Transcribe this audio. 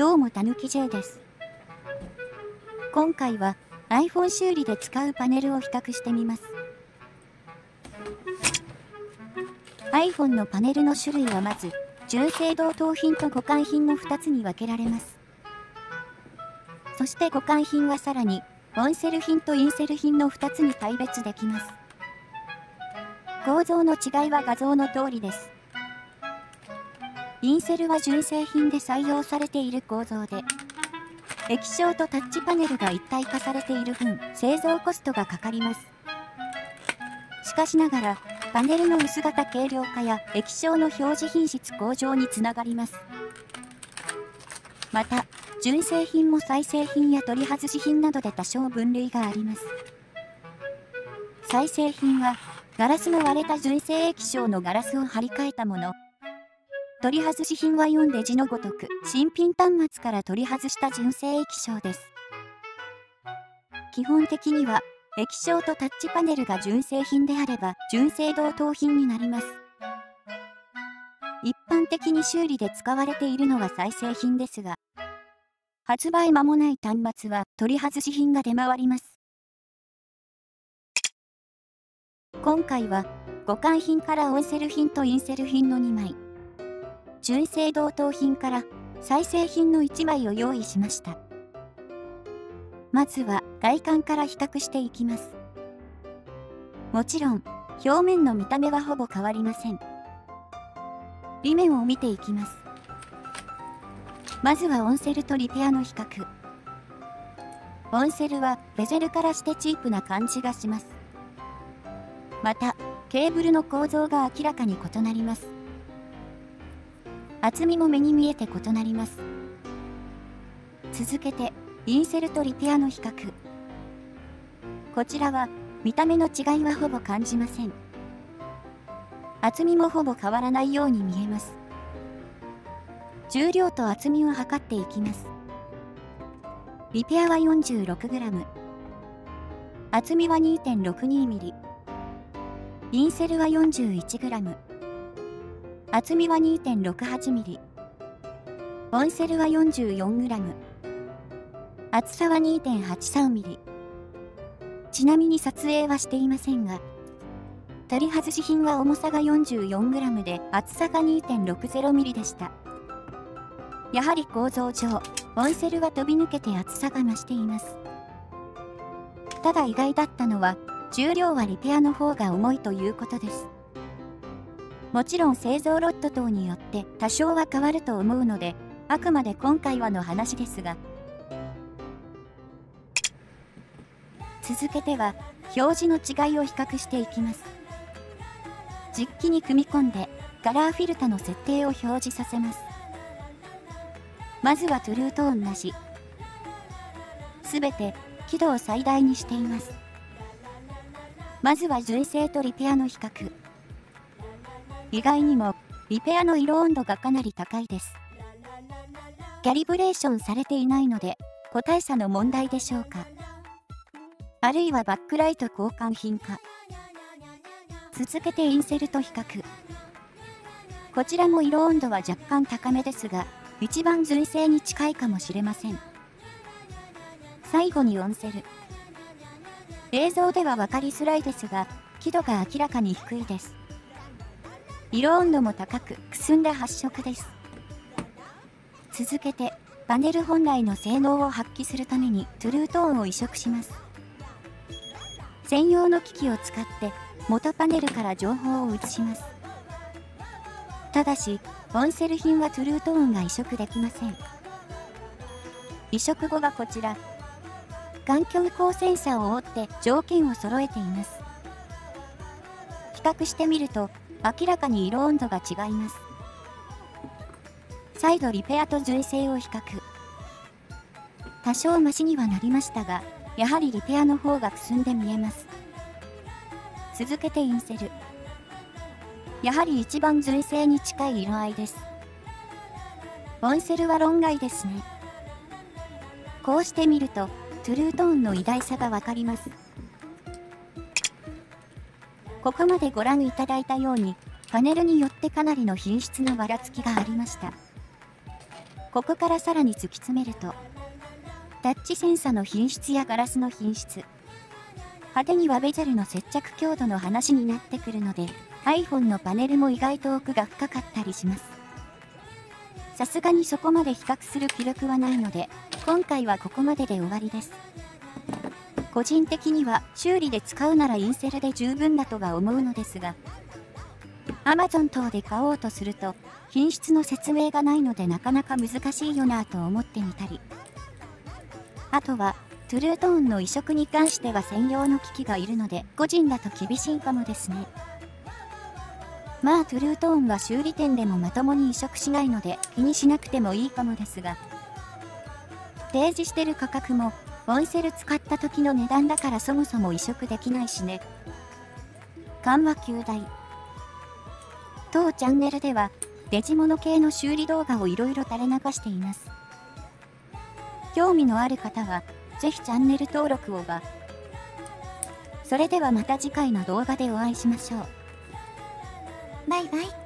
どうもたぬき J です。今回は iPhone 修理で使うパネルを比較してみます。iPhone のパネルの種類はまず、純正同等品と互換品の2つに分けられます。そして互換品はさらに、オンセル品とインセル品の2つに大別できます。構造の違いは画像の通りです。インセルは純正品で採用されている構造で、液晶とタッチパネルが一体化されている分、製造コストがかかります。しかしながら、パネルの薄型軽量化や液晶の表示品質向上につながります。また、純正品も再製品や取り外し品などで多少分類があります。再製品は、ガラスの割れた純正液晶のガラスを張り替えたもの。取り外し品は読んで字のごとく、新品端末から取り外した純正液晶です。基本的には、液晶とタッチパネルが純正品であれば純正同等品になります。一般的に修理で使われているのは再製品ですが、発売間もない端末は取り外し品が出回ります。今回は互換品からオンセル品とインセル品の2枚、純正同等品から再製品の1枚を用意しました。まずは外観から比較していきます。もちろん、表面の見た目はほぼ変わりません。裏面を見ていきます。まずはオンセルとリペアの比較。オンセルはベゼルからしてチープな感じがします。また、ケーブルの構造が明らかに異なります。厚みも目に見えて異なります。続けて、インセルとリペアの比較。こちらは、見た目の違いはほぼ感じません。厚みもほぼ変わらないように見えます。重量と厚みを測っていきます。リペアは 46g。厚みは 2.62mm。インセルは 41g。厚みは 2.68mm。オンセルは 44g。厚さは 2.83mm。ちなみに撮影はしていませんが、取り外し品は重さが 44g で厚さが 2.60mm でした。やはり構造上、オンセルは飛び抜けて厚さが増しています。ただ意外だったのは、重量はリペアの方が重いということです。もちろん製造ロット等によって多少は変わると思うので、あくまで今回はの話ですが、続けては表示の違いを比較していきます。実機に組み込んでカラーフィルタの設定を表示させます。まずはトゥルーと同じ。すべて輝度を最大にしています。まずは純正とリペアの比較。意外にもリペアの色温度がかなり高いです。キャリブレーションされていないので個体差の問題でしょうか。あるいはバックライト交換品か。続けてインセルと比較。こちらも色温度は若干高めですが、一番純正に近いかもしれません。最後にオンセル。映像では分かりづらいですが、輝度が明らかに低いです。色温度も高く、くすんだ発色です。続けて、パネル本来の性能を発揮するためにトゥルートーンを移植します。専用の機器を使って元パネルから情報を移します。ただし、オンセル品はトゥルートーンが移植できません。移植後がこちら。環境光センサを覆って条件を揃えています。比較してみると、明らかに色温度が違います。再度リペアと純正を比較。多少マシにはなりましたが、やはりリペアの方がくすんで見えます。続けてインセル。やはり一番純正に近い色合いです。オンセルは論外ですね。こうして見ると、トゥルートーンの偉大さがわかります。ここまでご覧いただいたように、パネルによってかなりの品質のばらつきがありました。ここからさらに突き詰めると、タッチセンサの品質やガラスの品質、派手にはベゼルの接着強度の話になってくるので、iPhone のパネルも意外と奥が深かったりします。さすがにそこまで比較する記録はないので、今回はここまでで終わりです。個人的には修理で使うならインセルで十分だとは思うのですが、Amazon 等で買おうとすると、品質の説明がないのでなかなか難しいよなぁと思ってみたり。あとは、トゥルートーンの移植に関しては専用の機器がいるので、個人だと厳しいかもですね。まあトゥルートーンは修理店でもまともに移植しないので気にしなくてもいいかもですが、提示してる価格も、オンセル使った時の値段だからそもそも移植できないしね。緩和球大。当チャンネルでは、デジモノ系の修理動画をいろいろ垂れ流しています。興味のある方は、ぜひチャンネル登録をば。それではまた次回の動画でお会いしましょう。バイバイ。